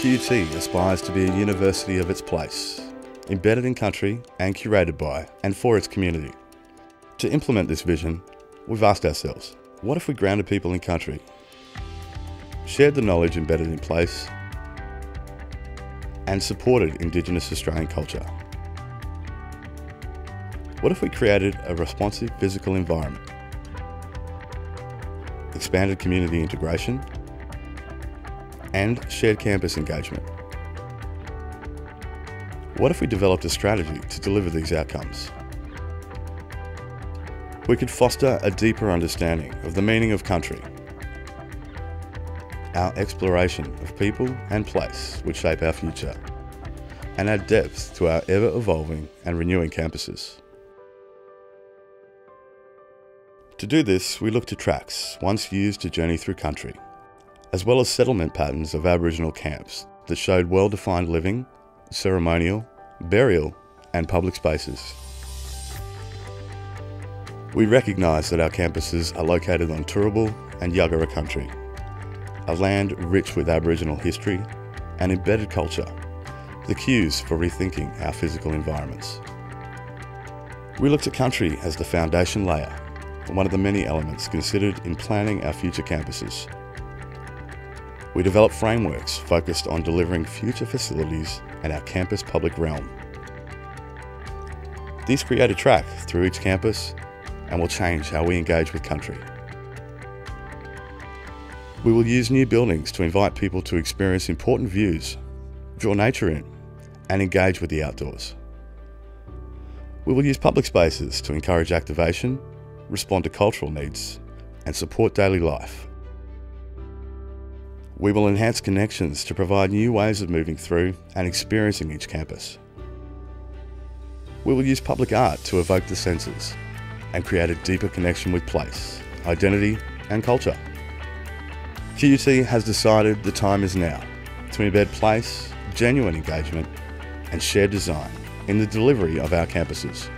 QUT aspires to be a university of its place, embedded in country and curated by and for its community. To implement this vision, we've asked ourselves, what if we grounded people in country, shared the knowledge embedded in place, and supported Indigenous Australian culture? What if we created a responsive physical environment, expanded community integration, and shared campus engagement? What if we developed a strategy to deliver these outcomes? We could foster a deeper understanding of the meaning of country, our exploration of people and place which shape our future, and add depth to our ever evolving and renewing campuses. To do this, we look to tracks once used to journey through country, as well as settlement patterns of Aboriginal camps that showed well defined living, ceremonial, burial, and public spaces. We recognise that our campuses are located on Turrbal and Yuggera country, a land rich with Aboriginal history and embedded culture, the cues for rethinking our physical environments. We looked at country as the foundation layer one of the many elements considered in planning our future campuses. We develop frameworks focused on delivering future facilities and our campus public realm. These create a track through each campus and will change how we engage with country. We will use new buildings to invite people to experience important views, draw nature in, and engage with the outdoors. We will use public spaces to encourage activation respond to cultural needs, and support daily life. We will enhance connections to provide new ways of moving through and experiencing each campus. We will use public art to evoke the senses and create a deeper connection with place, identity, and culture. QUT has decided the time is now to embed place, genuine engagement, and shared design in the delivery of our campuses.